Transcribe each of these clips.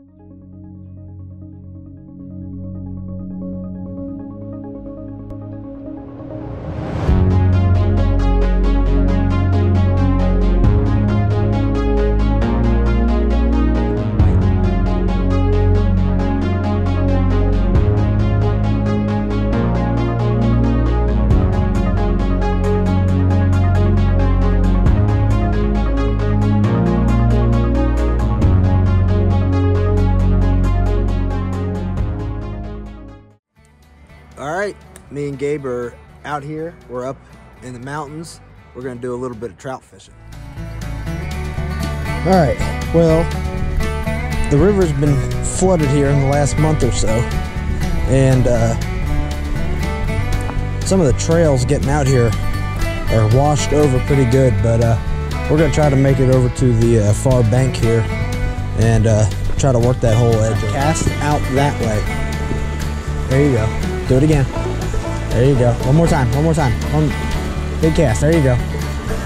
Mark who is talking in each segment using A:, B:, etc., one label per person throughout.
A: All right, me and Gabe are out here. We're up in the mountains. We're gonna do a little bit of trout fishing. All right, well, the river's been flooded here in the last month or so, and uh, some of the trails getting out here are washed over pretty good, but uh, we're gonna try to make it over to the uh, far bank here and uh, try to work that whole edge. Cast out that way. There you go. Do it again. There you go. One more time. One more time. One big cast. There you go.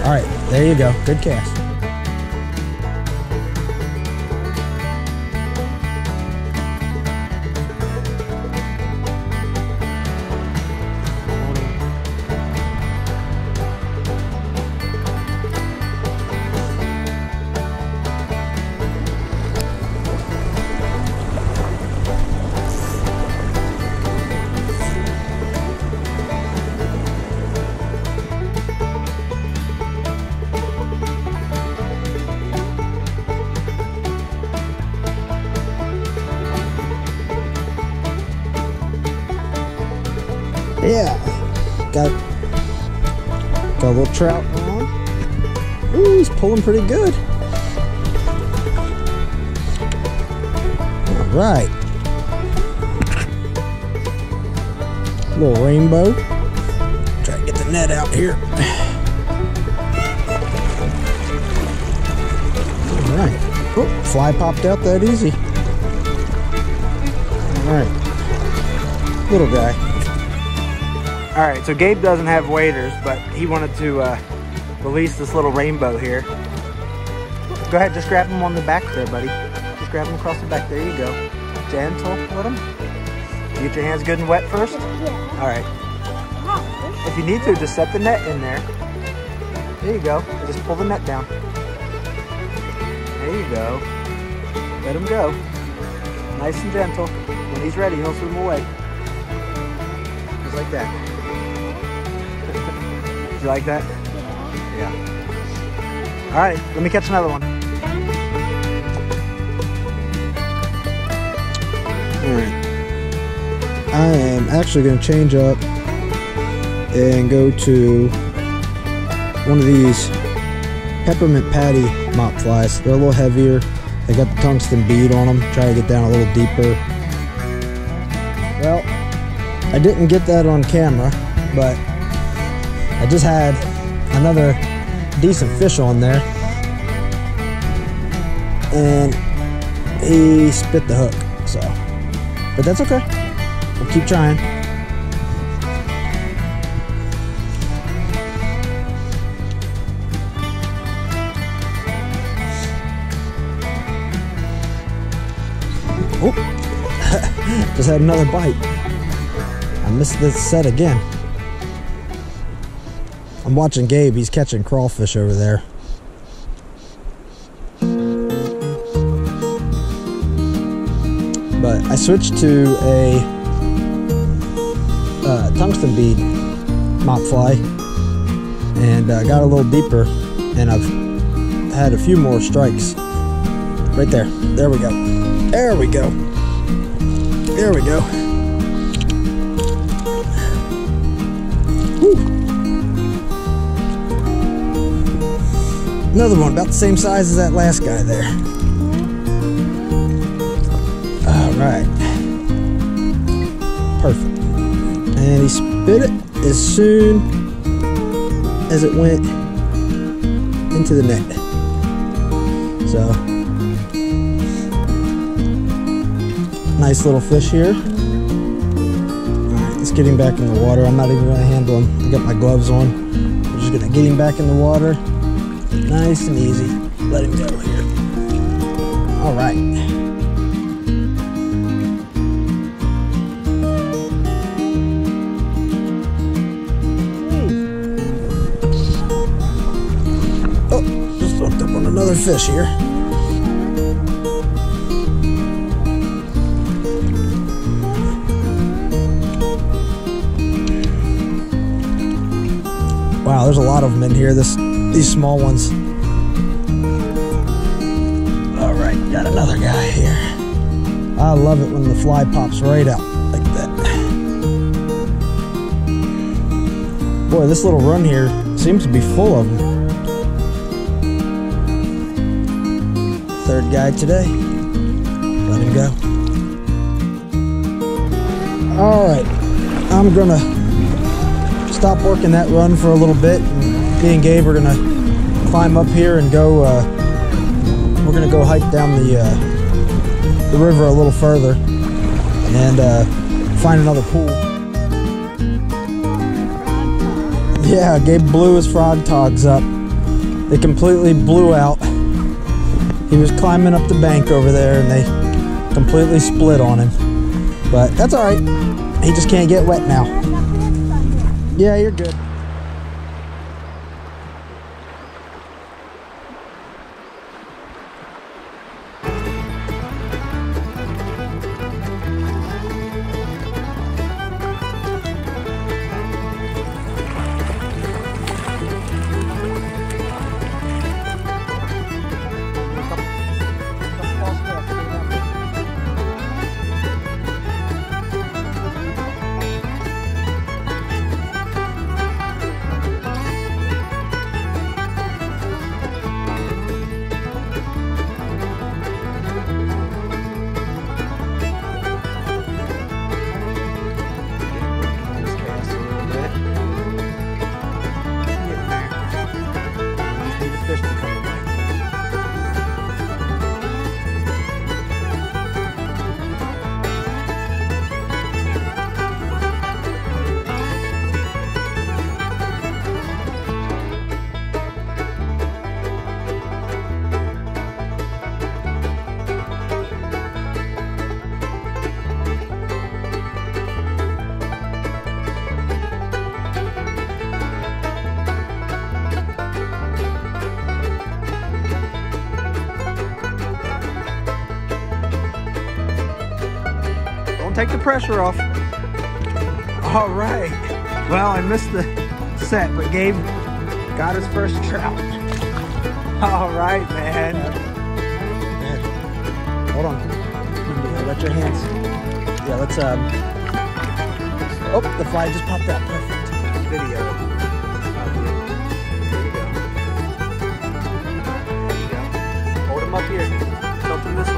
A: All right. There you go. Good cast. Yeah. Got got a little trout on. Ooh, he's pulling pretty good. All right. Little rainbow. Try to get the net out here. All right. Oh, fly popped out that easy. All right. Little guy. All right, so Gabe doesn't have waders, but he wanted to uh, release this little rainbow here. Go ahead, just grab him on the back there, buddy. Just grab him across the back. There you go. Gentle with him. Get your hands good and wet first?
B: Yeah.
A: All right. If you need to, just set the net in there. There you go. Just pull the net down. There you go. Let him go. Nice and gentle. When he's ready, he'll swim away. Just like that. You like that? Yeah. All right, let me catch another one. All right. I am actually going to change up and go to one of these peppermint patty mop flies. They're a little heavier. They got the tungsten bead on them. Try to get down a little deeper. Well, I didn't get that on camera, but I just had another decent fish on there. And he spit the hook, so. But that's okay. We'll keep trying. Oh, just had another bite. I missed the set again. I'm watching Gabe, he's catching crawfish over there. But I switched to a uh, tungsten bead mop fly and uh, got a little deeper and I've had a few more strikes. Right there. There we go. There we go. There we go. Another one about the same size as that last guy there. All right. Perfect. And he spit it as soon as it went into the net. So, nice little fish here. Alright, let's get him back in the water. I'm not even going to handle him. I got my gloves on. I'm just going to get him back in the water. Nice and easy. Let him go here. All right. Oh, another fish here. Wow, there's a lot of them in here. This these small ones. All right, got another guy here. I love it when the fly pops right out like that. Boy, this little run here seems to be full of them. Third guy today. Let him go. All right, I'm gonna stop working that run for a little bit. Me and Gabe are gonna climb up here and go. Uh, we're gonna go hike down the uh, the river a little further and uh, find another pool. Yeah, Gabe blew his Frogg Toggs up. They completely blew out. He was climbing up the bank over there and they completely split on him. But that's all right. He just can't get wet now. Yeah, you're good.
B: Take the pressure off. All right. Well, I missed the set, but Gabe got his first trout. All right, man.
A: man. Hold on. Let your hands. Yeah, let's, um. Oh, the fly just popped out. Perfect.
B: Video. There you go. There you go. Hold him up here. Tilt him this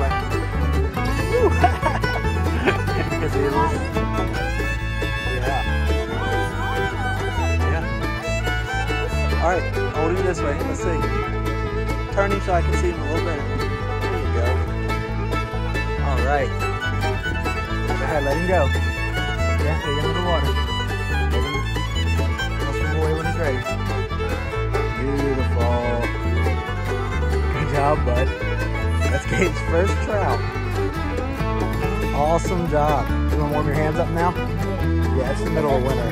B: way. All right, hold him this way. Let's see. Turn him so I can see him a little better. There you go. All right. Go ahead, let him go. Yeah, take him in the water. Him Let's away when he's ready. Beautiful. Good job, bud. That's Gabe's first trout. Awesome job. To warm your hands up now? Yeah, it's the middle of winter.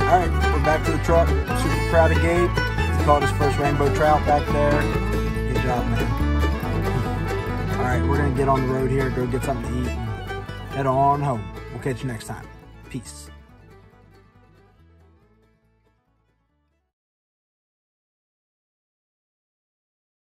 B: All right, we're back to the truck. Super proud of Gabe. He caught his first rainbow trout back there. Good job, man. All right, we're gonna get on the road here, go get something to eat, and head on home. We'll catch you next time. Peace.